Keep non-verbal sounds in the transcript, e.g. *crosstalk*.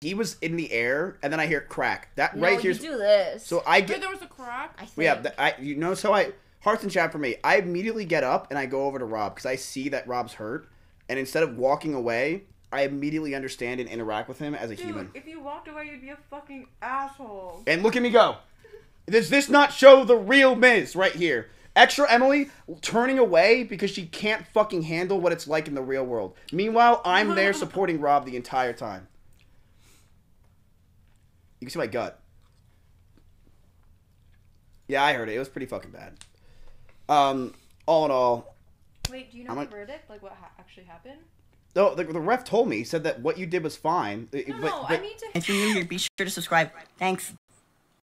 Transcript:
he was in the air, and then I hear crack. That No, right you do this. so I Wait, get there was a crack. I think. yeah. th- I you know so I hearts and chat for me. I immediately get up and I go over to Rob because I see that Rob's hurt, and instead of walking away, I immediately understand and interact with him as a Dude, human. if you walked away, you'd be a fucking asshole. And look at me go. Does this not show the real Miz right here? Extra Emily turning away because she can't fucking handle what it's like in the real world. Meanwhile, I'm there *laughs* supporting Rob the entire time. You can see my gut. Yeah, I heard it. It was pretty fucking bad. Um, all in all, Wait, do you know I'm the like- verdict? Like what ha- actually happened? no, the, the ref told me. He said that what you did was fine. No, but, no, but- I need to. If you're new here, be sure to subscribe. Thanks.